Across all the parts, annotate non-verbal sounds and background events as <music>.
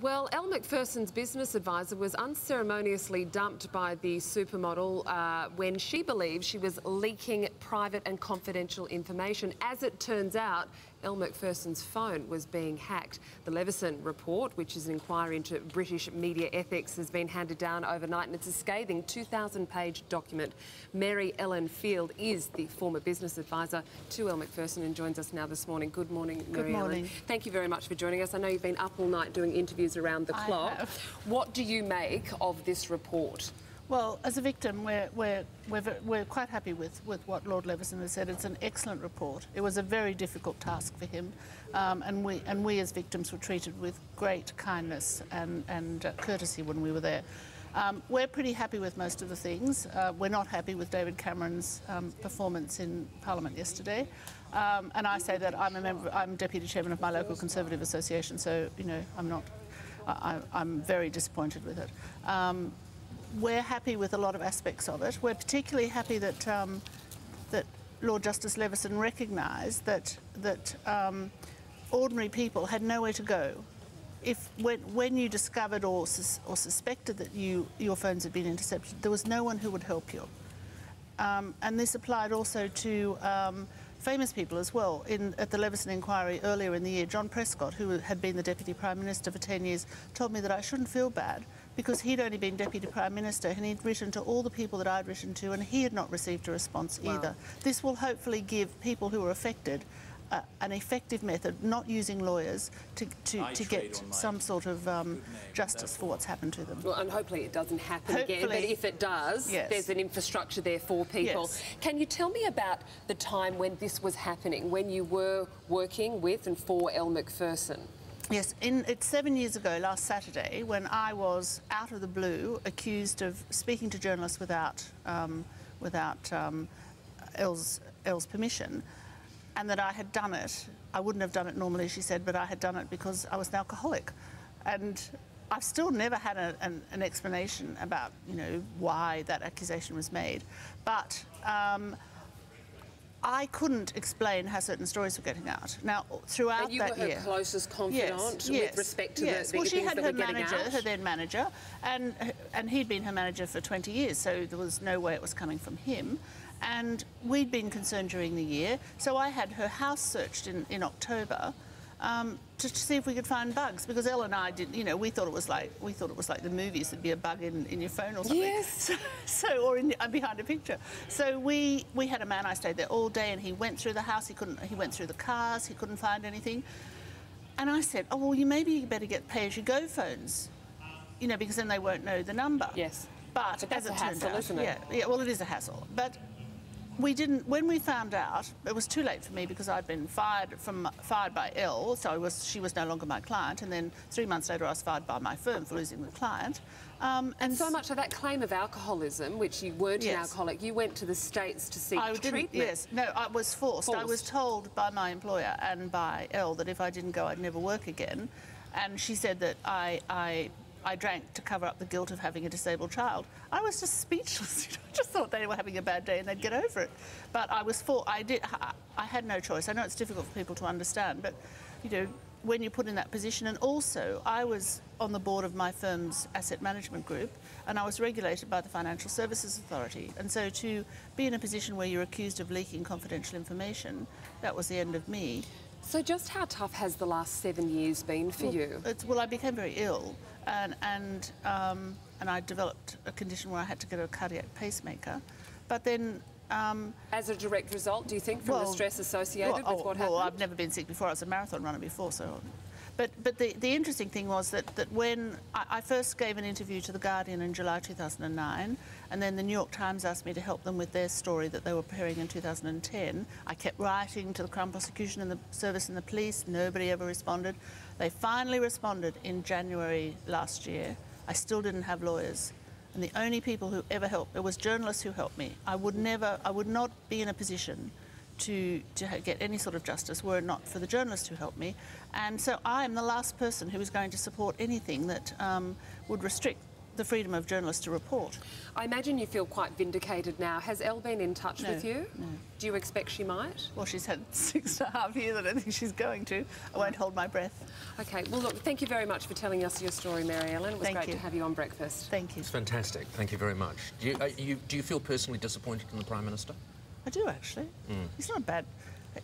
well, Elle MacPherson's business advisor was unceremoniously dumped by the supermodel uh, when she believed she was leaking private and confidential information. As it turns out, Elle MacPherson's phone was being hacked. The Leveson report, which is an inquiry into British media ethics, has been handed down overnight and it's a scathing 2,000 page document. Mary Ellen Field is the former business advisor to Elle McPherson and joins us now this morning. Good morning, Mary Good morning. Ellen. Thank you very much for joining us. I know you've been up all night doing interviews around the I clock. have. What do you make of this report? Well, as a victim, we're, we're, we're, we're quite happy with, with what Lord Leveson has said. It's an excellent report. It was a very difficult task for him, um, and, we, and we as victims were treated with great kindness and, and uh, courtesy when we were there. Um, we're pretty happy with most of the things. Uh, we're not happy with David Cameron's um, performance in Parliament yesterday. Um, and I say that I'm a member, I'm deputy chairman of my local Conservative association, so you know I'm not, I, I'm very disappointed with it. We're happy with a lot of aspects of it. We're particularly happy that um, that Lord Justice Leveson recognised that that um, ordinary people had nowhere to go. If when, when you discovered or, sus- or suspected that you your phones had been intercepted, there was no one who would help you. Um, and this applied also to um, famous people as well. In, at the Leveson inquiry earlier in the year, John Prescott, who had been the Deputy Prime Minister for 10 years, told me that I shouldn't feel bad because he'd only been Deputy Prime Minister and he'd written to all the people that I'd written to and he had not received a response either. This will hopefully give people who are affected an effective method, not using lawyers, to, to, to get some sort of um, good name, justice for what's happened to them. Well, and hopefully it doesn't happen again. But if it does, Yes. there's an infrastructure there for people. Yes. Can you tell me about the time when this was happening, when you were working with and for Elle MacPherson? Yes, in, it's seven years ago, last Saturday, when I was out of the blue accused of speaking to journalists without, um, without um, Elle's, Elle's permission, and that I had done it. I wouldn't have done it normally, she said, but I had done it because I was an alcoholic. And I've still never had a, an, an explanation about, you know, why that accusation was made. But um, I couldn't explain how certain stories were getting out. Now, throughout And you that were her year, closest confidant with respect to yes. the, the well, she had her manager, out. her then manager, and and he'd been her manager for 20 years, so there was no way it was coming from him. And we'd been concerned during the year, so I had her house searched in, in October. Um, to, to see if we could find bugs because Elle and I did, you know, we thought it was like we thought it was like the movies. There'd be a bug in, in your phone or something. Yes. <laughs> So, so or in, uh, behind a picture. So we we had a man. I stayed there all day, and he went through the house. He couldn't. He went through the cars. He couldn't find anything. And I said, oh, well, you maybe you better get pay-as-you-go phones, you know, because then they won't know the number. Yes. But, But as a it turned hassle, out, isn't it? Yeah, yeah, well, it is a hassle. But we didn't, when we found out, it was too late for me because I'd been fired from fired by Elle, so I was, she was no longer my client. And then three months later, I was fired by my firm for losing the client. Um, And so much of that claim of alcoholism, which you weren't an alcoholic, you went to the States to seek I treatment. yes, no, I was forced. forced. I was told by my employer and by Elle that if I didn't go, I'd never work again. And she said that I, I, I drank to cover up the guilt of having a disabled child. I was just speechless. <laughs> You know, I just thought they were having a bad day and they'd get over it. But I was for. I did. I, had no choice. I know it's difficult for people to understand, but you know. When you're put in that position, and also I was on the board of my firm's asset management group, and I was regulated by the Financial Services Authority. And so to be in a position where you're accused of leaking confidential information, that was the end of me. So just how tough has the last seven years been for you? It's, well, I became very ill, and and um, and I developed a condition where I had to get a cardiac pacemaker. But then, um, As a direct result, do you think, from the stress associated well, with oh, what well, happened? I've never been sick before. I was a marathon runner before, so. But but the, the interesting thing was that, that when I, I first gave an interview to the Guardian in July 2009, and then the New York Times asked me to help them with their story that they were preparing in 2010. I kept writing to the Crown Prosecution and the Service and the police. Nobody ever responded. They finally responded in January last year. I still didn't have lawyers. And the only people who ever helped, it was journalists who helped me. I would never, I would not be in a position to, to get any sort of justice were it not for the journalists who helped me. And so I am the last person who is going to support anything that um, would restrict the freedom of journalists to report. I imagine you feel quite vindicated now. Has Elle been in touch No, with you? no. Do you expect she might? Well, she's had <laughs> six and a half years. I don't think she's going to. I won't hold my breath. Okay, well, look, thank you very much for telling us your story, Mary Ellen. It was Thank great you. to have you on breakfast. Thank you. It's fantastic. Thank you very much. Do you, uh, you, do you feel personally disappointed in the Prime Minister? I do actually. Mm. He's not bad.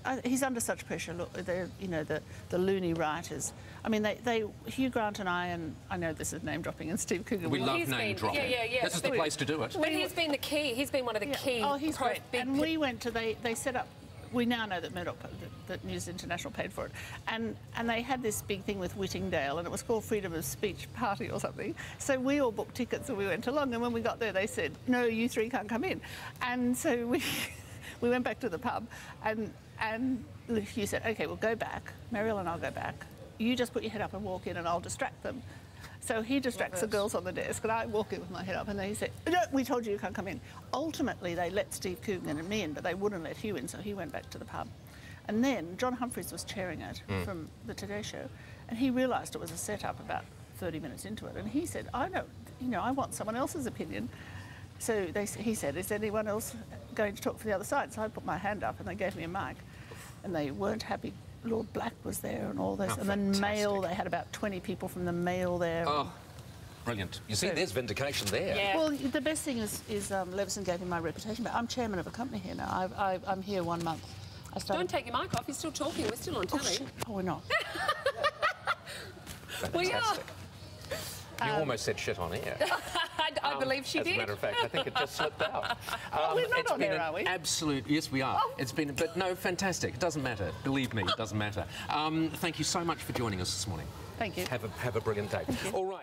I, he's under such pressure. Look, they're, you know, the, the loony writers. I mean, they, they, Hugh Grant and I, and I know this is name dropping, and Steve Coogan. We we- love name been- dropping. yeah, yeah, yeah. This is the But- place to do it. But he's been the key. He's been one of the Yeah. key. Oh, he's pro- great. big and we went to they they set up. We now know that Murdoch, that, that News International paid for it, and and they had this big thing with Whittingdale, and it was called Freedom of Speech Party or something. So we all booked tickets and we went along, and when we got there, they said, "No, you three can't come in," and so we <laughs> we went back to the pub, and and Hugh said, "Okay, we'll go back. Mariel and I'll go back. You just put your head up and walk in, and I'll distract them." So he distracts the girls on the desk, and I walk in with my head up, and they say, "No, we told you you can't come in." Ultimately, they let Steve Coogan and me in, but they wouldn't let Hugh in, so he went back to the pub. And then John Humphrys was chairing it hmm. from the Today Show, and he realised it was a setup about 30 minutes into it, and he said, "I don't, you know, I want someone else's opinion." So they, he said, "Is anyone else going to talk for the other side?" So I put my hand up, and they gave me a mic, and they weren't happy. Lord Black was there, and all this, Oh, and then Mail. They had about 20 people from the Mail there. Oh, brilliant. You see, So- there's vindication there. Yeah. Well, the best thing is, is um, Leveson gave me my reputation, but I'm chairman of a company here now. I've, I, I'm here one month. I started. Don't take your mic off. You're still talking. We're still on Oh, telly. shit. oh, we're not. <laughs> we are. You Um, almost said shit on air. <laughs> I, I believe she As did. a matter of fact, I think it just slipped out. <laughs> Um, we're not it's on air, are we? Absolute, yes, we are. It's been, but no, fantastic. It doesn't matter. Believe me, it doesn't matter. Um, thank you so much for joining us this morning. Thank you. Have a have a brilliant day. All right.